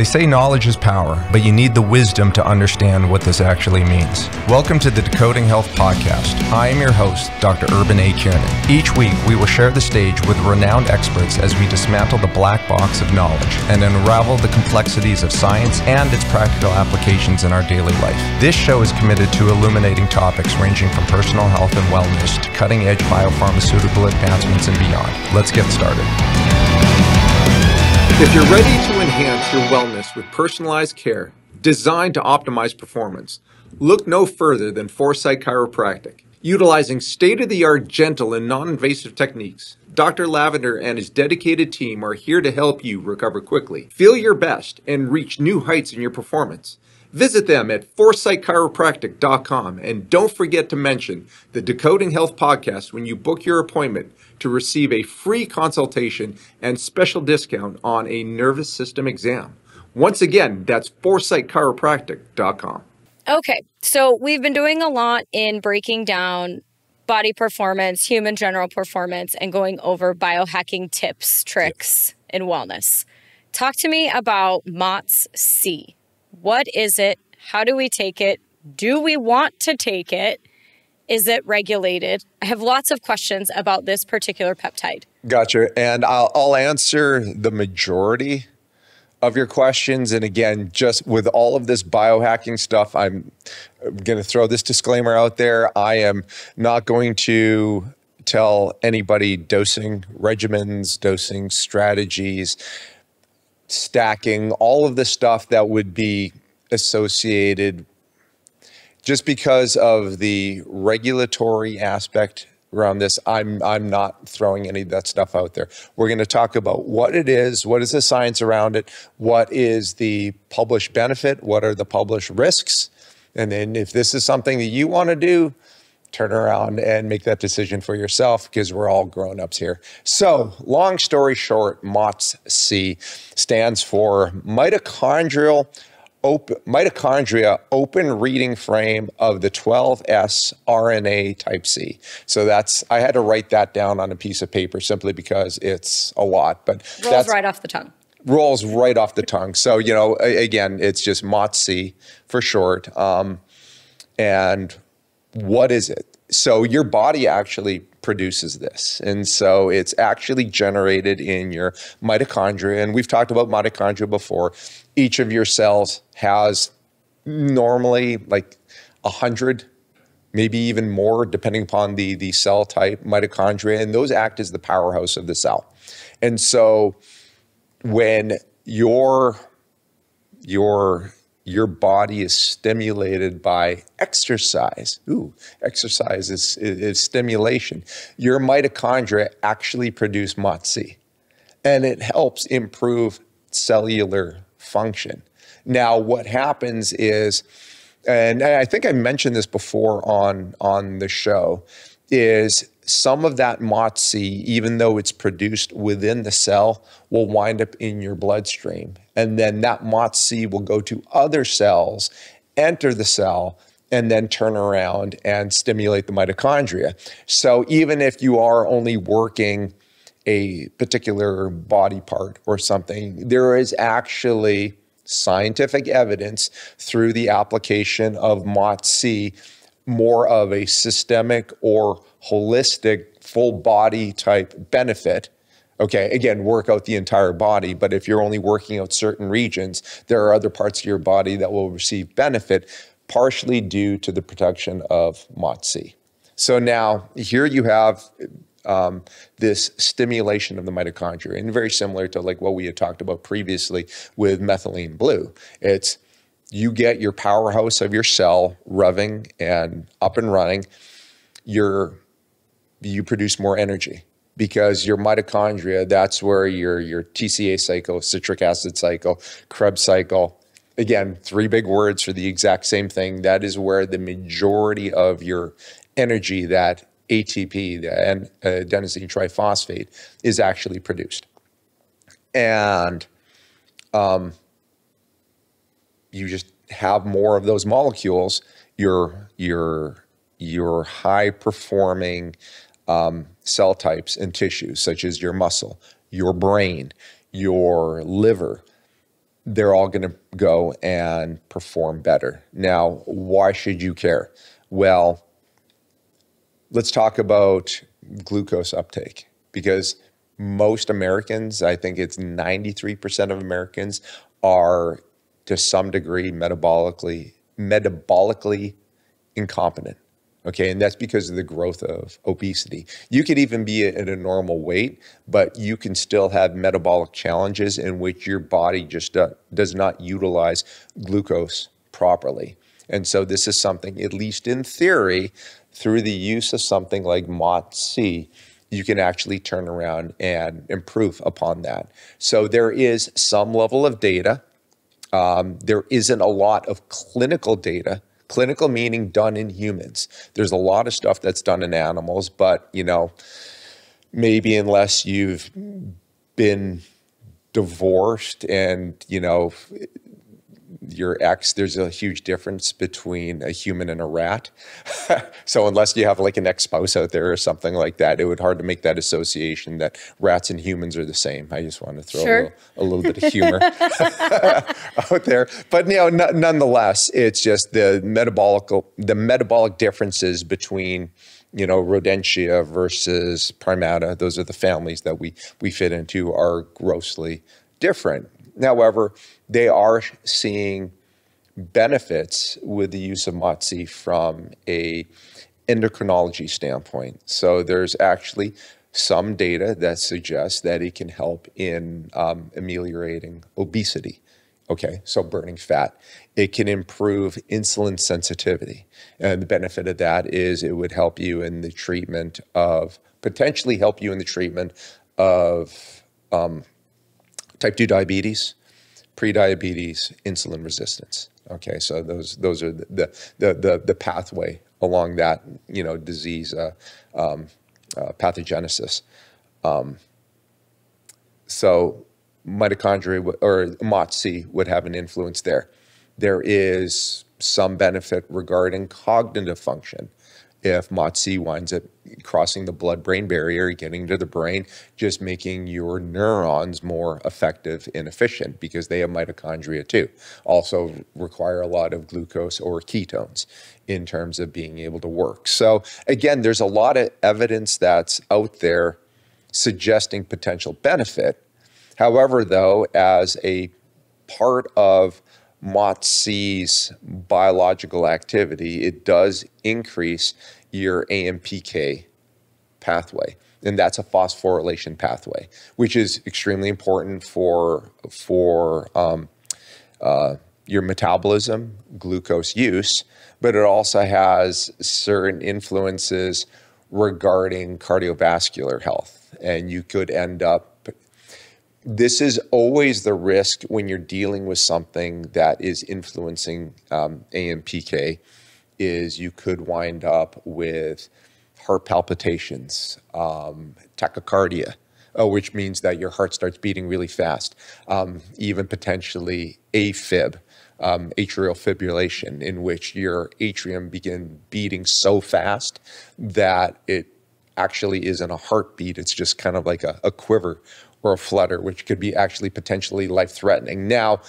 They say knowledge is power, but you need the wisdom to understand what this actually means. Welcome to the Decoding Health Podcast. I am your host, Dr. Urban A. Kiernan. Each week, we will share the stage with renowned experts as we dismantle the black box of knowledge and unravel the complexities of science and its practical applications in our daily life. This show is committed to illuminating topics ranging from personal health and wellness to cutting edge biopharmaceutical advancements and beyond. Let's get started. If you're ready to enhance your wellness with personalized care designed to optimize performance, look no further than Foresight Chiropractic. Utilizing state of the art, gentle, and non invasive techniques, Dr. Lavender and his dedicated team are here to help you recover quickly, feel your best, and reach new heights in your performance. Visit them at foresightchiropractic.com and don't forget to mention the Decoding Health podcast when you book your appointment to receive a free consultation and special discount on a nervous system exam. Once again, that's foresightchiropractic.com. Okay, so we've been doing a lot in breaking down body performance, human general performance, and going over biohacking tips, tricks, and wellness. Talk to me about MOTS C. What is it? How do we take it? Do we want to take it? Is it regulated? I have lots of questions about this particular peptide. Gotcha. And I'll, I'll answer the majority of your questions. And again, just with all of this biohacking stuff, I'm going to throw this disclaimer out there. I am not going to tell anybody dosing regimens, dosing strategies stacking, all of the stuff that would be associated just because of the regulatory aspect around this i'm i'm not throwing any of that stuff out there. We're going to talk about what it is what is the science around it what is the published benefit what are the published risks and then if this is something that you want to do turn around and make that decision for yourself because we're all grown-ups here. So, long story short, MOTS-C stands for mitochondrial open, mitochondria open reading frame of the 12S RNA type C. So that's I had to write that down on a piece of paper simply because it's a lot, but rolls that's, right off the tongue. Rolls right off the tongue. So you know, again, it's just MOTS-C for short. Um, and what is it? So your body actually produces this. And so it's actually generated in your mitochondria. And we've talked about mitochondria before. Each of your cells has normally like a hundred, maybe even more, depending upon the, the cell type, mitochondria, and those act as the powerhouse of the cell. And so when your your your body is stimulated by exercise. Ooh, exercise is, is, is stimulation. Your mitochondria actually produce MOTS-C, and it helps improve cellular function. Now, what happens is, and I think I mentioned this before on, on the show, is some of that MOTS-C, even though it's produced within the cell, will wind up in your bloodstream. And then that MOTS-C will go to other cells, enter the cell, and then turn around and stimulate the mitochondria. So even if you are only working a particular body part or something, there is actually scientific evidence through the application of MOTS-C more of a systemic or holistic full body type benefit okay again work out the entire body but if you're only working out certain regions there are other parts of your body that will receive benefit partially due to the protection of MOTS-C. So now here you have um, this stimulation of the mitochondria, and very similar to like what we had talked about previously with methylene blue. It's you get your powerhouse of your cell revving and up and running, you're, you produce more energy because your mitochondria, that's where your, your TCA cycle, citric acid cycle, Krebs cycle, again, three big words for the exact same thing. That is where the majority of your energy, that ATP, the uh, adenosine triphosphate, is actually produced. And um, you just have more of those molecules, your your your high performing um, cell types and tissues, such as your muscle, your brain, your liver, they're all going to go and perform better. Now, why should you care? Well, let's talk about glucose uptake because most Americans, I think it's 93% of Americans, are to some degree metabolically metabolically incompetent. Okay, and that's because of the growth of obesity. You could even be at a normal weight, but you can still have metabolic challenges in which your body just uh, does not utilize glucose properly. And so, this is something, at least in theory, through the use of something like MOTS-c, you can actually turn around and improve upon that. So, there is some level of data. Um, there isn't a lot of clinical data clinical meaning done in humans. There's a lot of stuff that's done in animals, but you know, maybe unless you've been divorced and you know your ex, there's a huge difference between a human and a rat. so unless you have like an ex-spouse out there or something like that, it would hard to make that association that rats and humans are the same. I just want to throw sure. a, little, a, little, bit of humor out there. But you know, n- nonetheless, it's just the metabolic the metabolic differences between you know, Rodentia versus Primata, those are the families that we, we fit into, are grossly different. However, they are seeing benefits with the use of MOTS-c from a endocrinology standpoint. So there's actually some data that suggests that it can help in um, ameliorating obesity. Okay, so burning fat. It can improve insulin sensitivity. And the benefit of that is it would help you in the treatment of, potentially help you in the treatment of um, type 2 diabetes, prediabetes, insulin resistance. Okay, so those those are the the the, the pathway along that you know disease uh, um, uh, pathogenesis. Um, so mitochondria or MOTS-c would have an influence there. There is some benefit regarding cognitive function if MOTS-c winds up crossing the blood-brain barrier, getting to the brain, just making your neurons more effective and efficient because they have mitochondria too. Also require a lot of glucose or ketones in terms of being able to work. So again, there's a lot of evidence that's out there suggesting potential benefit. However, though, as a part of MOTS-c's biological activity, it does increase your AMPK pathway. And that's a phosphorylation pathway, which is extremely important for, for um, uh, your metabolism, glucose use, but it also has certain influences regarding cardiovascular health. And you could end up this is always the risk when you're dealing with something that is influencing um, AMPK is you could wind up with heart palpitations, um, tachycardia, uh, which means that your heart starts beating really fast, um, even potentially AFib, um, atrial fibrillation, in which your atrium begin beating so fast that it actually isn't a heartbeat. It's just kind of like a, a quiver or a flutter, which could be actually potentially life threatening. Now,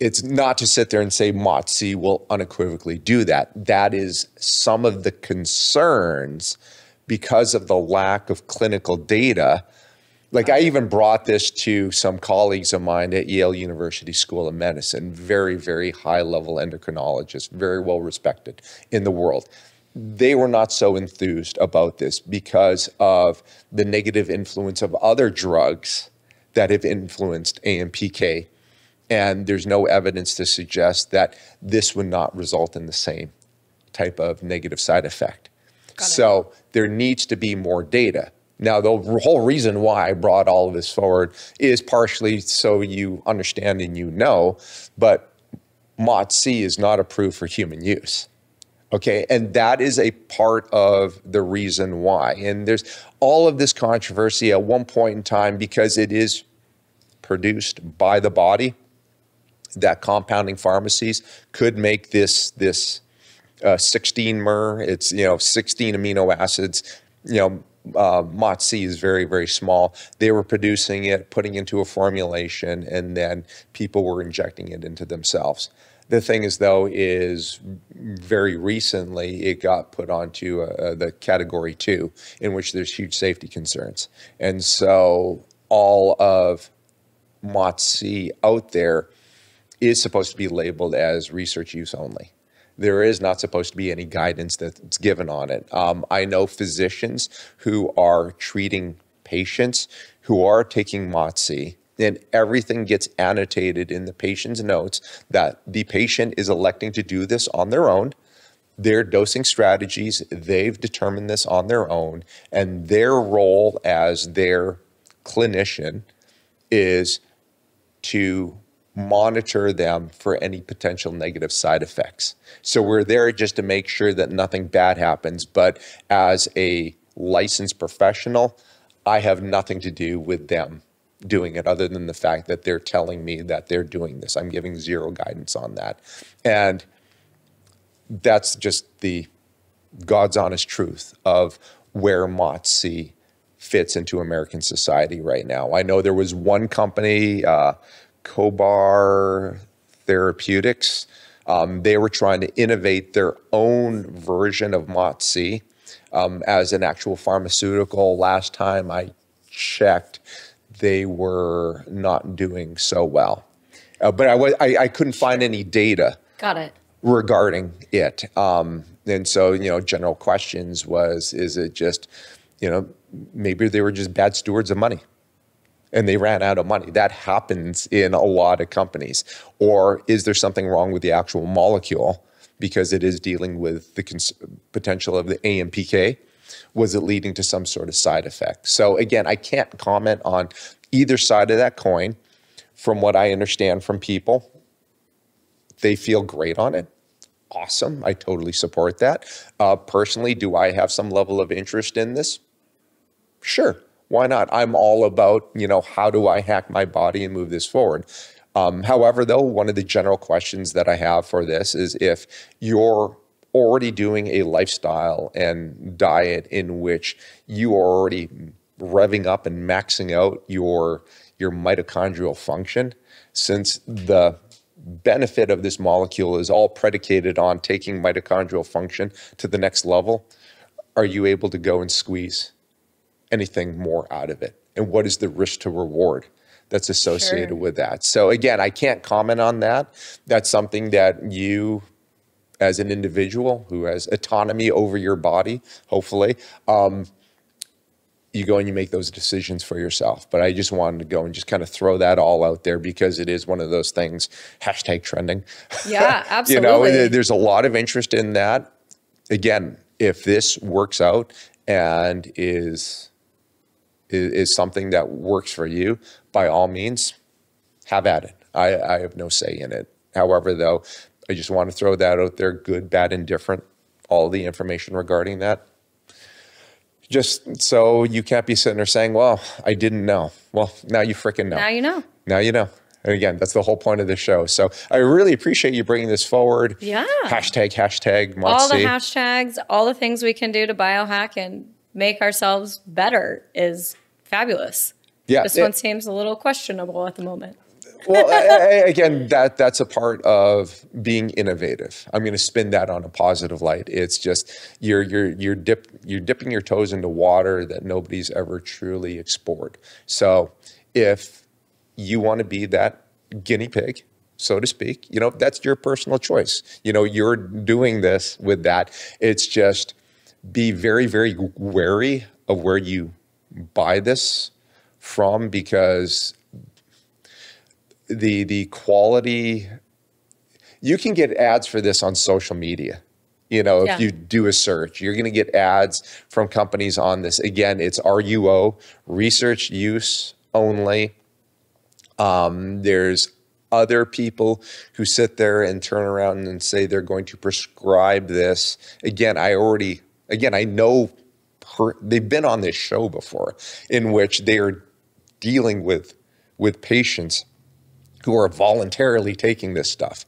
it's not to sit there and say MOTS-c will unequivocally do that. That is some of the concerns because of the lack of clinical data. Like I even brought this to some colleagues of mine at Yale University School of Medicine, very, very high level endocrinologists, very well respected in the world they were not so enthused about this because of the negative influence of other drugs that have influenced AMPK. And there's no evidence to suggest that this would not result in the same type of negative side effect. So there needs to be more data. Now, the whole reason why I brought all of this forward is partially so you understand and you know, but MOTS-c is not approved for human use. Okay. And that is a part of the reason why. And there's all of this controversy at one point in time because it is produced by the body that compounding pharmacies could make this this uh, 16 mer it's you know 16 amino acids you know uh, MOTS-c is very, very small. They were producing it, putting into a formulation, and then people were injecting it into themselves. The thing is, though, is very recently it got put onto uh, the category two, in which there's huge safety concerns. And so all of MOTS-c out there is supposed to be labeled as research use only. There is not supposed to be any guidance that's given on it. Um, I know physicians who are treating patients who are taking MOTS-c and everything gets annotated in the patient's notes that the patient is electing to do this on their own. Their dosing strategies, they've determined this on their own, and their role as their clinician is to monitor them for any potential negative side effects. So we're there just to make sure that nothing bad happens. But as a licensed professional, I have nothing to do with them doing it other than the fact that they're telling me that they're doing this. I'm giving zero guidance on that. And that's just the God's honest truth of where MOTS-c fits into American society right now. I know there was one company, uh, CohBar Therapeutics. Um, they were trying to innovate their own version of MOTS-c um, as an actual pharmaceutical. Last time I checked, they were not doing so well. Uh, but I, was, I, I, couldn't find any data. Got it. Regarding it. Um, and so, you know, general questions was, is it just, you know, maybe they were just bad stewards of money and they ran out of money. That happens in a lot of companies. Or is there something wrong with the actual molecule because it is dealing with the cons- potential of the AMPK? Was it leading to some sort of side effect? So again, I can't comment on either side of that coin. From what I understand from people, they feel great on it. Awesome. I totally support that. Uh, personally, do I have some level of interest in this? Sure. Why not? I'm all about, you know, how do I hack my body and move this forward? Um, however, though, one of the general questions that I have for this is if you're already doing a lifestyle and diet in which you are already revving up and maxing out your your mitochondrial function since the benefit of this molecule is all predicated on taking mitochondrial function to the next level are you able to go and squeeze anything more out of it? And what is the risk to reward that's associated sure. with that? So again i can't comment on that. That's something that you as an individual who has autonomy over your body, hopefully, um, you go and you make those decisions for yourself. But I just wanted to go and just kind of throw that all out there because it is one of those things, hashtag trending. Yeah, absolutely. you know, there's a lot of interest in that. Again, if this works out and is, is, is something that works for you, by all means, have at it. I, I have no say in it. However, though, I just want to throw that out there good, bad, indifferent, all the information regarding that. Just so you can't be sitting there saying, well, I didn't know. Well, now you freaking know. Now you know. Now you know. And again, that's the whole point of the show. So I really appreciate you bringing this forward. Yeah. Hashtag, hashtag, All the hashtags, all the things we can do to biohack and make ourselves better is fabulous. Yeah. This it, one seems a little questionable at the moment well, I, again, that that's a part of being innovative. I'm going to spin that on a positive light. It's just you're you're you're dip you're dipping your toes into water that nobody's ever truly explored. So if you want to be that guinea pig, so to speak, you know that's your personal choice. You know you're doing this with that. It's just be very very wary of where you buy this from because the the quality you can get ads for this on social media you know yeah. if you do a search you're going to get ads from companies on this. Again it's ruo research use only. Um, there's other people who sit there and turn around and say they're going to prescribe this. Again i already again i know per, they've been on this show before in which they are dealing with with patients who are voluntarily taking this stuff,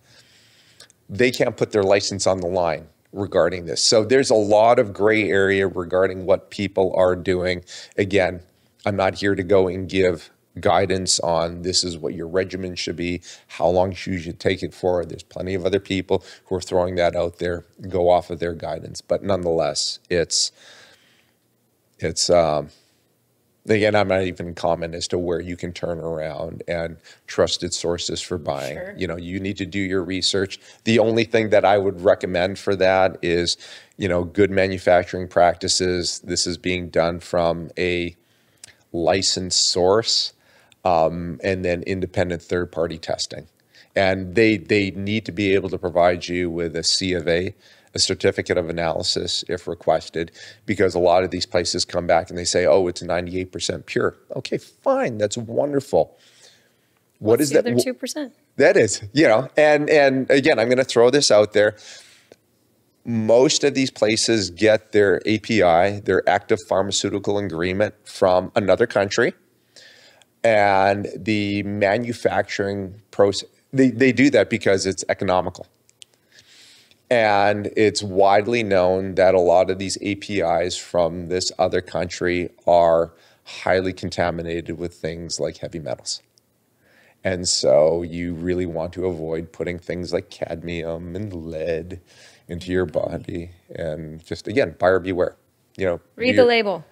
they can't put their license on the line regarding this. So there's a lot of gray area regarding what people are doing. Again, I'm not here to go and give guidance on this is what your regimen should be, how long you should take it for. There's plenty of other people who are throwing that out there. Go off of their guidance, but nonetheless, it's it's um, again, I'm not even comment as to where you can turn around and trusted sources for buying. Sure. You know, you need to do your research. The only thing that I would recommend for that is, you know, good manufacturing practices. This is being done from a licensed source um, and then independent third party testing. And they, they need to be able to provide you with a C of A, a certificate of analysis if requested, because a lot of these places come back and they say, oh, it's 98% pure. Okay, fine, that's wonderful. What is the that? other two percent? That is, you know, and and again, I'm going to throw this out there. Most of these places get their API, their active pharmaceutical ingredient from another country, and the manufacturing process. They, they do that because it's economical. And it's widely known that a lot of these APIs from this other country are highly contaminated with things like heavy metals. And so you really want to avoid putting things like cadmium and lead into your body. And just again, buyer beware. You know, Read the label.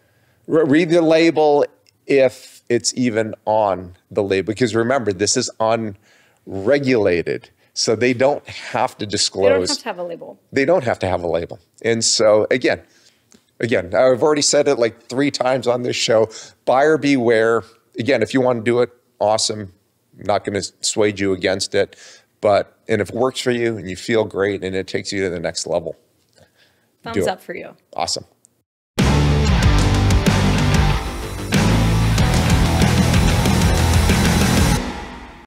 Re- read the label if it's even on the label because remember this is unregulated so they don't have to disclose. They don't have to have a label. they don't have to have a label and so again again i've already said it like three times on this show buyer beware again if you want to do it awesome I'm not going to sway you against it but and if it works for you and you feel great and it takes you to the next level Thumbs it. up for you. awesome